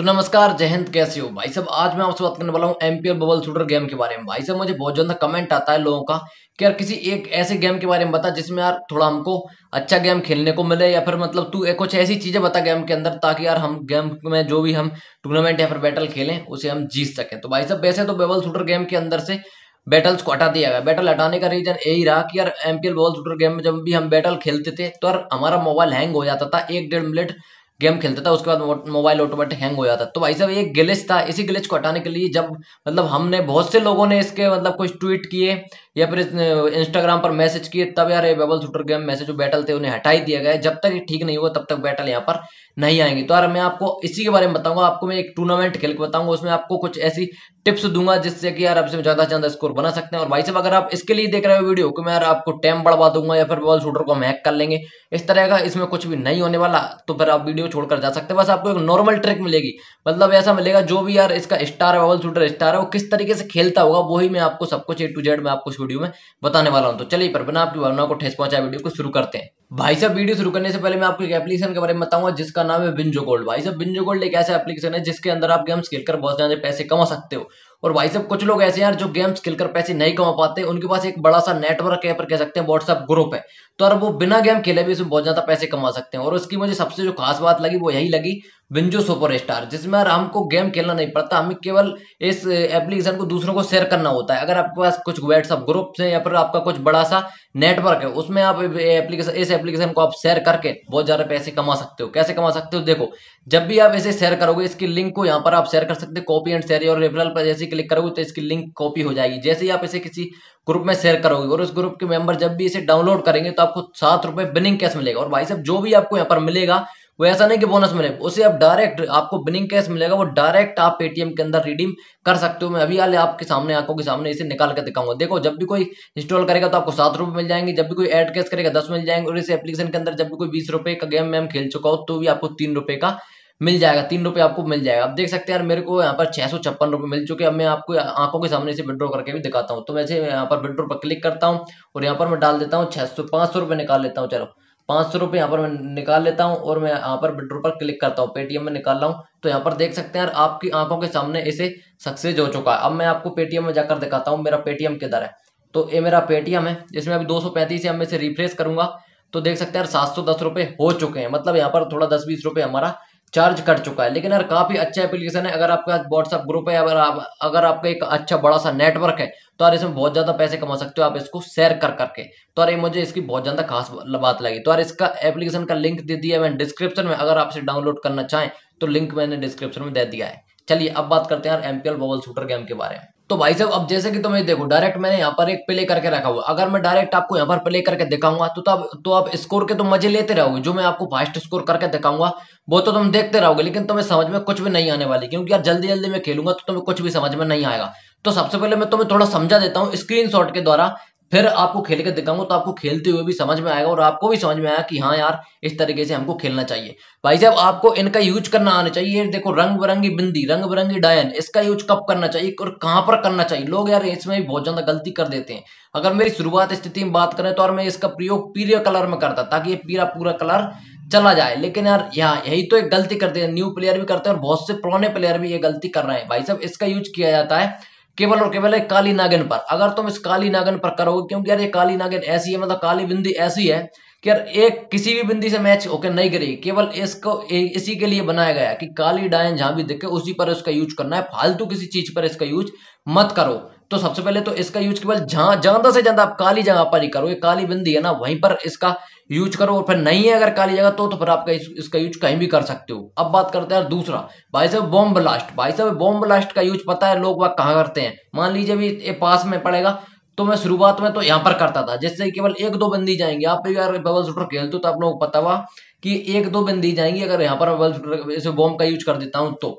तो नमस्कार, जय हिंद, कैसे हो? भाई साहब, आज मैं आपसे बात करने वाला हूँ एमपीएल बबल शूटर गेम के बारे में। भाई साहब, मुझे बहुत ज़्यादा कमेंट आता है लोगों का कि यार किसी एक ऐसे गेम के बारे में बता जिसमें यार थोड़ा हमको अच्छा गेम खेलने को मिले या फिर मतलब तू एक कुछ ऐसी चीज़ें बता गेम के अंदर ताकि यार हम गेम में जो भी हम टूर्नामेंट या फिर बैटल खेलें, उसे हम जीत सकें। तो भाई साहब, वैसे तो बबल शूटर गेम के अंदर से बैटल्स को हटा दिया गया। बैटल हटाने का रीजन यही रहा कि यार एमपीएल बॉल शूटर गेम में जब भी हम बैटल खेलते थे तो यार हमारा मोबाइल हैंग हो जाता था। एक डेढ़ मिनट गेम खेलता था, उसके बाद मोबाइल ऑटोमेटिक हैंग हो जाता तो भाई साहब, ये गिलिच था, इसी गिलिच को हटाने के लिए जब मतलब हमने बहुत से लोगों ने इसके मतलब कुछ ट्वीट किए या फिर इंस्टाग्राम पर मैसेज किए, तब यार ये बेबल शूटर गेम मैसेज जो बैटल थे उन्हें हटा ही दिया गया जब तक ये ठीक नहीं हुआ, तब तक बैटल यहाँ पर नहीं आएँगे। तो यार मैं आपको इसी के बारे में बताऊँगा, आपको मैं एक टूर्नामेंट खेल के बताऊँगा, उसमें आपको कुछ ऐसी टिप्स दूँगा, जिससे कि यार आपसे ज़्यादा से ज़्यादा स्कोर बना सकते हैं। और भाई साहब, अगर आप इसके लिए देख रहे हो वीडियो कि, मैं यार आपको टाइम बढ़वा दूँगा, या फिर बॉल शूटर को हैक कर लेंगे। इस तरह का इसमें कुछ भी नहीं होने वाला तो फिर आप वीडियो छोड़कर जा सकते हैं। बस आपको एक नॉर्मल ट्रिक मिलेगी। मतलब ऐसा मिलेगा, जो भी यार इसका स्टार है बॉल शूटर स्टार है, वो किस तरीके से खेलता होगा, वही मैं आपको सब कुछ ए टू जेड में आपको वीडियो में बताने वाला हूँ। तो चलिए, पर बिना आपकी भावना को ठेस पहुँचा वीडियो को शुरू करते हैं। भाई साहब, वीडियो शुरू करने से पहले मैं आपको एक एप्लीकेशन के बारे में बताऊँगा, जिसका नाम है बिंजो गोल्ड भाई साहब बिंजो गोल्ड एक ऐसा एप्लीकेशन है जिसके अंदर आप गेम्स खेलकर बहुत ज़्यादा पैसे कमा सकते हो। और भाई साहब, कुछ लोग ऐसे यार जो गेम्स खेलकर पैसे नहीं कमा पाते, उनके पास एक बड़ा सा नेटवर्क है, पर कह सकते हैं व्हाट्सएप ग्रुप है। तो और वो बिना गेम खेले भी उसमें बहुत ज़्यादा पैसे कमा सकते हैं। और उसकी मुझे सबसे जो खास बात लगी, वो यही लगी विंजो सुपर स्टार जिसमें यार हमको गेम खेलना नहीं पड़ता, हमें केवल इस एप्लीकेशन को दूसरों को शेयर करना होता है। अगर आपके पास कुछ व्हाट्सअप ग्रुप है या फिर आपका कुछ बड़ा सा नेटवर्क है, उसमें आप एप्लीकेशन इस एप्लीकेशन को आप शेयर करके बहुत ज़्यादा पैसे कमा सकते हो। कैसे कमा सकते हो? देखो, जब भी आप इसे शेयर करोगे, इसकी लिंक को यहाँ पर आप शेयर कर सकते हो कॉपी एंड शेयर और रेफरल पर जैसे क्लिक करोगे तो इसकी लिंक कॉपी हो जाएगी। जैसे ही आप इसे किसी ग्रुप में शेयर करोगे और उस ग्रुप के मेंबर जब भी इसे डाउनलोड करेंगे तो आपको सात रुपए बिनिंग कैश मिलेगा। और भाई साहब, जो भी आपको यहाँ पर मिलेगा, वो ऐसा नहीं कि बोनस मिले, उसे आप डायरेक्ट आपको बिनिंग कैश मिलेगा, वो डायरेक्ट आप पेटीएम के अंदर रिडीम कर सकते हो। मैं अभी हाल आपके सामने, आँखों के सामने इसे निकाल कर दिखाऊँगा। देखो, जब भी कोई इंस्टॉल करेगा तो आपको सात रुपए मिल जाएँगे, जब भी कोई एड कैश करेगा, दस मिल जाएँगे, और इस एप्लीकेशन के अंदर जब भी कोई बीस रुपए का गेम मैम खेल चुका हो तो भी आपको तीन रुपए का मिल जाएगा, तीन रुपए आपको मिल जाएगा। आप देख सकते हैं यार, मेरे को यहाँ पर छह सौ छप्पन रुपए मिल चुके हैं। अब मैं आपको आँखों के सामने से विड्रॉ करके भी दिखाता हूँ। तो वैसे यहाँ पर विड्रॉ पर क्लिक करता हूँ और यहाँ पर मैं डाल देता हूँ छह सौ, पाँच सौ रुपये निकाल लेता हूँ। चलो, पाँच सौ रुपये यहाँ पर मैं निकाल लेता हूँ और मैं यहाँ पर विड्रो पर क्लिक करता हूँ। पेटीएम में निकाल रहा हूँ। तो यहाँ पर देख सकते हैं यार, आपकी आँखों के सामने इसे सक्सेस हो चुका है। अब मैं आपको पेटीएम में जाकर दिखाता हूँ। मेरा पेटीएम किधर है? तो ये मेरा पेटीएम है इसमें अभी दो सौ पैंतीस है। मैं इसे रिफ्रेश करूँगा। तो देख सकते हैं यार, सात सौ, दस रुपये हो चुके हैं। मतलब यहाँ पर थोड़ा दस बीस रुपये हमारा चार्ज कर चुका है। लेकिन यार, काफ़ी अच्छा एप्लीकेशन है। अगर आपका व्हाट्सअप ग्रुप है अगर आप, अगर आपका एक अच्छा बड़ा सा नेटवर्क है तो यार इसमें बहुत ज़्यादा पैसे कमा सकते हो आप इसको शेयर कर करके। तो यार मुझे इसकी बहुत ज़्यादा खास बात लगी। तो यार इसका एप्लीकेशन का लिंक दे दिया मैंने डिस्क्रिप्शन में। अगर आप इसे डाउनलोड करना चाहें तो लिंक मैंने डिस्क्रिप्शन में दे दिया है। चलिए, अब बात करते हैं यार एमपीएल बबल शूटर गेम के बारे में। तो भाई साहब, अब जैसे कि तुम्हें देखो डायरेक्ट मैंने यहाँ पर एक प्ले करके रखा हुआ अगर मैं डायरेक्ट आपको यहाँ पर प्ले करके दिखाऊँगा तो तब तो आप स्कोर के तो मज़े लेते रहोगे, जो मैं आपको फास्ट स्कोर करके दिखाऊँगा, वो तो तुम देखते रहोगे, लेकिन तुम्हें समझ में कुछ भी नहीं आने वाली, क्योंकि यार जल्दी जल्दी मैं खेलूँगा तो तुम्हें कुछ भी समझ में नहीं आएगा। तो सबसे पहले मैं तुम्हें थोड़ा समझा देता हूँ स्क्रीन के द्वारा फिर आपको खेल के दिखाऊँगा तो आपको खेलते हुए भी समझ में आएगा और आपको भी समझ में आया कि हाँ यार, इस तरीके से हमको खेलना चाहिए। भाई साहब, आपको इनका यूज़ करना आना चाहिए। देखो रंग बिरंगी बिंदी रंग बिरंगी डायन, इसका यूज़ कब करना चाहिए और कहाँ पर करना चाहिए? लोग यार इसमें भी बहुत ज़्यादा गलती कर देते हैं। अगर मेरी शुरुआत स्थिति में बात करें तो और मैं इसका प्रयोग पीले कलर में करता, ताकि ये पीला पूरा कलर चला जाए। लेकिन यार, यहाँ यही तो एक गलती करते हैं न्यू प्लेयर भी करते हैं और बहुत से पुराने प्लेयर भी ये गलती कर रहे हैं। भाई साहब, इसका यूज़ किया जाता है केवल और केवल एक काली नागिन पर। अगर तुम इस काली नागिन पर करोगे, क्योंकि यार ये काली नागिन ऐसी है मतलब काली बिंदी ऐसी है कि यार एक किसी भी बिंदी से मैच होकर नहीं करेगी। केवल इसको इसी के लिए बनाया गया कि काली डायन जहाँ भी दिखे, उसी पर इसका यूज़ करना है। फालतू किसी चीज़ पर इसका यूज़ मत करो। तो सबसे पहले तो इसका यूज़ केवल जहाँ ज़्यादा से ज़्यादा आप काली जगह पर ही करो ये काली बिंदी है ना, वहीं पर इसका यूज़ करो और फिर नहीं है अगर काली जगह तो तो फिर आपका इस, इसका यूज़ कहीं भी कर सकते हो। अब बात करते हैं दूसरा। भाई साहब बॉम्ब ब्लास्ट भाई साहब बॉम्ब ब्लास्ट का यूज़ पता है लोग वह कहाँ करते हैं? मान लीजिए भी ये पास में पड़ेगा तो मैं शुरुआत में तो यहाँ पर करता था जिससे केवल एक दो बंदी जाएँगे। आप अगर बबल शूटर खेलते हो तो आप लोगों को पता हुआ कि एक दो बंदी जाएँगी अगर यहाँ पर बबल शूटर इसे बॉम्ब का यूज़ कर देता हूँ तो।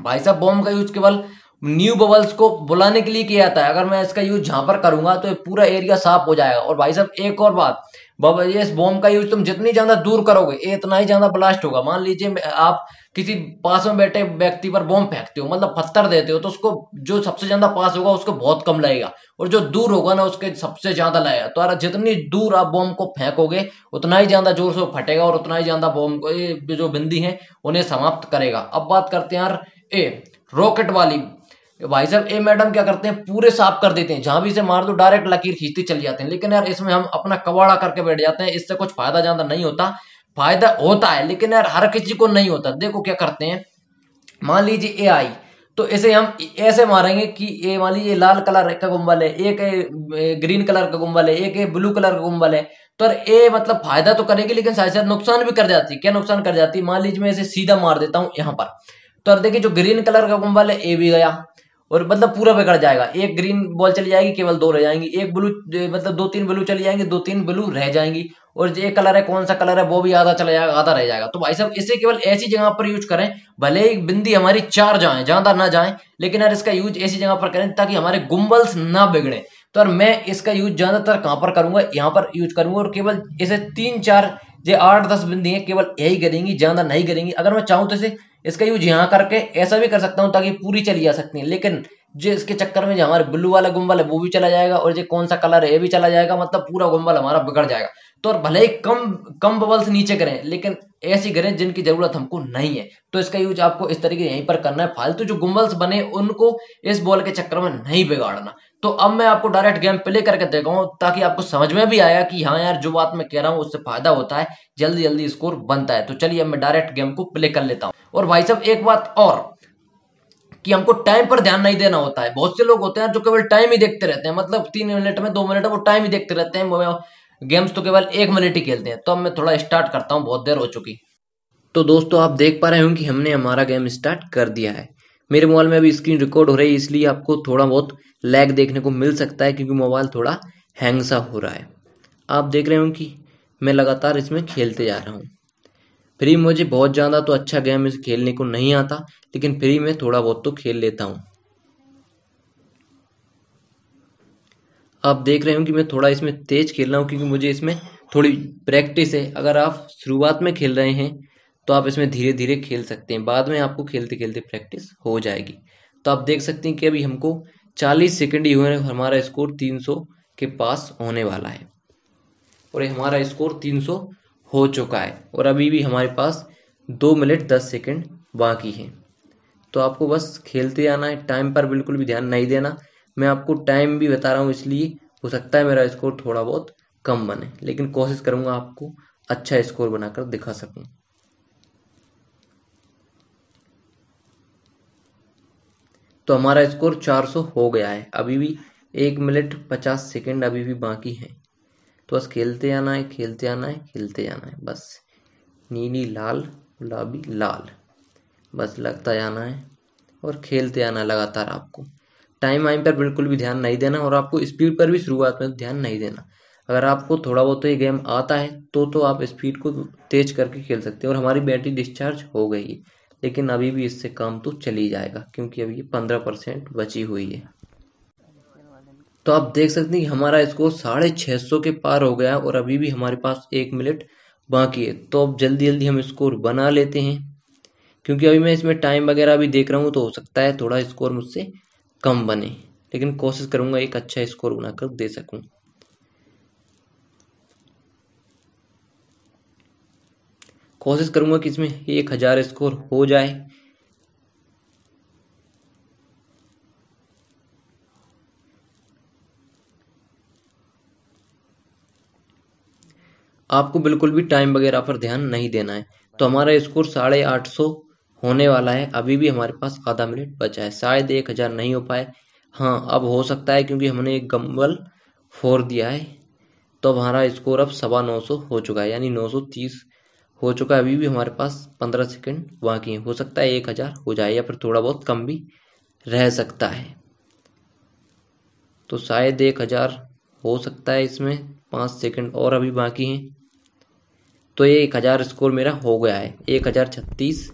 भाई साहब बॉम्ब का यूज़ केवल न्यू बबल्स को बुलाने के लिए किया जाता है। अगर मैं इसका यूज़ जहाँ पर करूँगा तो पूरा एरिया साफ़ हो जाएगा। और भाई साहब एक और बात बाबा, ये इस बॉम्ब का यूज़ तुम जितनी ज़्यादा दूर करोगे इतना ही ज़्यादा ब्लास्ट होगा। मान लीजिए आप किसी पास में बैठे व्यक्ति पर बॉम्ब फेंकते हो मतलब पत्थर देते हो तो उसको जो सबसे ज़्यादा पास होगा, उसको बहुत कम लगेगा। और जो दूर होगा ना, उसके सबसे ज़्यादा लगेगा। तो जितनी दूर आप बॉम्ब को फेंकोगे, उतना ही ज़्यादा ज़ोर से फटेगा और उतना ही ज़्यादा बॉम्ब जो बिंदी है, उन्हें समाप्त करेगा। अब बात करते हैं यार, ए, रॉकेट वाली भाई साहब, ए मैडम क्या करते हैं? पूरे साफ़ कर देते हैं। जहाँ भी इसे मार दो, डायरेक्ट लकीर खींचती चली जाते हैं। लेकिन यार, इसमें हम अपना कबाड़ा करके बैठ जाते हैं। इससे कुछ फ़ायदा ज़्यादा नहीं होता। फ़ायदा होता है, लेकिन यार, हर किसी को नहीं होता। देखो क्या करते हैं। मान लीजिए ए आई तो इसे हम ऐसे मारेंगे कि ये मान लीजिए, लाल कलर का गुम्बल है, एक ग्रीन कलर का गुम्बल है, एक ब्लू कलर का गुम्बल है। तो ये मतलब फ़ायदा तो करेगी, लेकिन साथ साथ नुकसान भी कर जाती। है क्या नुकसान कर जाती? है मान लीजिए, मैं इसे सीधा मार देता हूँ यहाँ पर। तो देखिए, जो ग्रीन कलर का गुम्बल है, ए भी गया। और मतलब पूरा बिगड़ जाएगा। एक ग्रीन बॉल चली जाएगी, केवल दो रह जाएँगी। एक ब्लू मतलब दो तीन ब्लू चली जाएँगी, दो तीन ब्लू रह जाएँगी। और जो कलर है, कौन सा कलर है, वो भी आधा चला जाएगा, आधा रह जाएगा। तो भाई साहब, इसे केवल ऐसी जगह पर यूज़ करें, भले ही बिंदी हमारी चार जाए, ज़्यादा ना जाए, लेकिन यार इसका यूज़ ऐसी जगह पर करें ताकि हमारे गुम्बल्स ना बिगड़े। तो यार मैं इसका यूज़ ज़्यादातर कहाँ पर करूँगा? यहाँ पर यूज़ करूँगा और केवल इसे तीन चार, जो आठ दस बिंदी है, केवल यही करेंगी, ज़्यादा नहीं करेंगी। अगर मैं चाहूँ तो इसे इसका यूज़ यहाँ करके ऐसा भी कर सकता हूँ ताकि पूरी चली जा सकती है। लेकिन जो इसके चक्कर में जो हमारे ब्लू वाला गुम्बल है वो भी चला जाएगा और जो कौन सा कलर है, ये भी चला जाएगा मतलब पूरा गुम्बल हमारा बिगड़ जाएगा। तो और भले ही कम कम बबल्स नीचे करें लेकिन ऐसी करें जिनकी ज़रूरत हमको नहीं है। तो इसका यूज़ आपको इस तरीके यहीं पर करना है। फालतू जो गुम्बल्स बने, उनको इस बॉल के चक्कर में नहीं बिगाड़ना। तो अब मैं आपको डायरेक्ट गेम प्ले करके देखाऊं ताकि आपको समझ में भी आया कि हाँ यार, जो बात मैं कह रहा हूँ, उससे फ़ायदा होता है जल्दी जल्दी स्कोर बनता है। तो चलिए अब मैं डायरेक्ट गेम को प्ले कर लेता हूँ। और भाई साहब, एक बात और, कि हमको टाइम पर ध्यान नहीं देना होता है। बहुत से लोग होते हैं जो केवल टाइम ही देखते रहते हैं। मतलब तीन मिनट में, दो मिनट में वो टाइम ही देखते रहते हैं। गेम्स तो केवल एक मिनट ही खेलते हैं। तो अब मैं थोड़ा स्टार्ट करता हूँ, बहुत देर हो चुकी। तो दोस्तों, आप देख पा रहे हो कि हमने हमारा गेम स्टार्ट कर दिया है। मेरे मोबाइल में अभी स्क्रीन रिकॉर्ड हो रही है, इसलिए आपको थोड़ा बहुत लैग देखने को मिल सकता है, क्योंकि मोबाइल थोड़ा हैंग सा हो रहा है। आप देख रहे हो कि मैं लगातार इसमें खेलते जा रहा हूँ। फ्री मुझे बहुत ज़्यादा तो अच्छा गेम इसे खेलने को नहीं आता, लेकिन फ्री में थोड़ा बहुत तो खेल लेता हूँ। आप देख रहे हो कि मैं थोड़ा इसमें तेज खेल रहा हूँ, क्योंकि मुझे इसमें थोड़ी प्रैक्टिस है। अगर आप शुरुआत में खेल रहे हैं तो आप इसमें धीरे धीरे खेल सकते हैं। बाद में आपको खेलते खेलते प्रैक्टिस हो जाएगी। तो आप देख सकते हैं कि अभी हमको 40 सेकंड ही हुए हमारा स्कोर 300 के पास होने वाला है। और हमारा स्कोर 300 हो चुका है और अभी भी हमारे पास दो मिनट दस सेकेंड बाकी है। तो आपको बस खेलते आना है। टाइम पर बिल्कुल भी ध्यान नहीं देना। मैं आपको टाइम भी बता रहा हूँ, इसलिए हो सकता है मेरा स्कोर थोड़ा बहुत कम बने। लेकिन कोशिश करूँगा आपको अच्छा स्कोर बनाकर दिखा सकूँ। तो हमारा स्कोर 400 हो गया है। अभी भी एक मिनट पचास सेकेंड अभी भी बाकी है। तो बस खेलते आना है, खेलते आना है, खेलते आना है। बस नीली, लाल, गुलाबी, लाल। बस लगता जाना है और खेलते आना लगातार आपको। टाइम वाइम पर बिल्कुल भी ध्यान नहीं देना और आपको स्पीड पर भी शुरुआत में ध्यान नहीं देना। अगर आपको थोड़ा बहुत तो ये गेम आता है तो तो आप स्पीड को तेज करके खेल सकते हैं और हमारी बैटरी डिस्चार्ज हो गई है। लेकिन अभी भी इससे काम तो चली जाएगा, क्योंकि अभी पंद्रह परसेंट बची हुई है। तो आप देख सकते हैं कि हमारा स्कोर साढ़े छः सौ के पार हो गया और अभी भी हमारे पास एक मिनट बाकी है। तो अब जल्दी जल्दी हम स्कोर बना लेते हैं, क्योंकि अभी मैं इसमें टाइम वगैरह भी देख रहा हूँ तो हो सकता है थोड़ा स्कोर मुझसे कम बने, लेकिन कोशिश करूँगा एक अच्छा स्कोर बनाकर दे सकूँ। कोशिश करूँगा कि इसमें एक हज़ार स्कोर हो जाए। आपको बिल्कुल भी टाइम वगैरह पर ध्यान नहीं देना है। तो हमारा स्कोर साढ़े आठ सौ होने वाला है। अभी भी हमारे पास आधा मिनट बचा है। शायद एक हज़ार नहीं हो पाए। हाँ अब हो सकता है क्योंकि हमने एक गम्बल फोर दिया है। तो हमारा स्कोर अब सवा नौ सौ हो चुका है। यानी नौ सौ तीस हो चुका है, अभी भी हमारे पास पंद्रह सेकंड बाकी है। हो सकता है एक हज़ार हो जाए या फिर थोड़ा बहुत कम भी रह सकता है। तो शायद एक हज़ार हो सकता है इसमें, पाँच सेकंड और अभी बाकी हैं। तो ये एक हज़ार स्कोर मेरा हो गया है, एक हज़ार छत्तीस।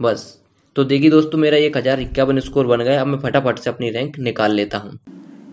बस। तो देखिए दोस्तों, मेरा एक हज़ार इक्यावन स्कोर बन गया अब मैं फटाफट से अपनी रैंक निकाल लेता हूँ।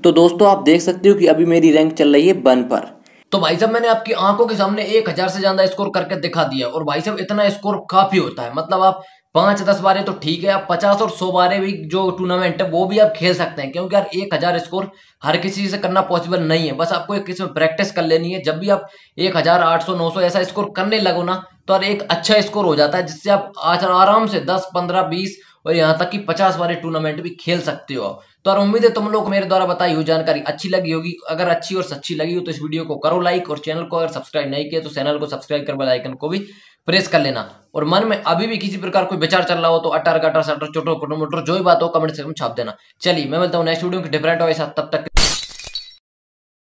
तो दोस्तों, आप देख सकते हो कि अभी मेरी रैंक चल रही है वन पर। तो भाई साहब, मैंने आपकी आँखों के सामने एक हज़ार से ज़्यादा स्कोर करके दिखा दिया। और भाई साहब, इतना स्कोर काफ़ी होता है। मतलब आप पाँच, दस बारे तो ठीक है, आप पचास और सौ बारे भी जो टूर्नामेंट है, वो भी आप खेल सकते हैं। क्योंकि यार, एक हज़ार स्कोर हर किसी से करना पॉसिबल नहीं है। बस आपको एक किसी में प्रैक्टिस कर लेनी है। जब भी आप एक हज़ार आठ सौ, नौ सौ ऐसा स्कोर करने लगो ना तो यार, एक अच्छा स्कोर हो जाता है, जिससे आप आज आराम से दस, पंद्रह, बीस और यहाँ तक कि पचास वाले टूर्नामेंट भी खेल सकते हो। तो और उम्मीद है तुम लोग मेरे द्वारा बताई हुई जानकारी अच्छी लगी होगी। अगर अच्छी और सच्ची लगी हो तो इस वीडियो को करो लाइक और चैनल को अगर सब्सक्राइब नहीं किया तो चैनल को सब्सक्राइब कर बेलाइकन को भी प्रेस कर लेना। और मन में अभी भी किसी प्रकार कोई विचार चल रहा हो तो अटर कटर सटर छोटो मोटर जो भी बात हो कमेंट से छाप देना। चलिए, मैं बोलता हूँ नेक्स्ट वीडियो की डिफरेंट हो तब तक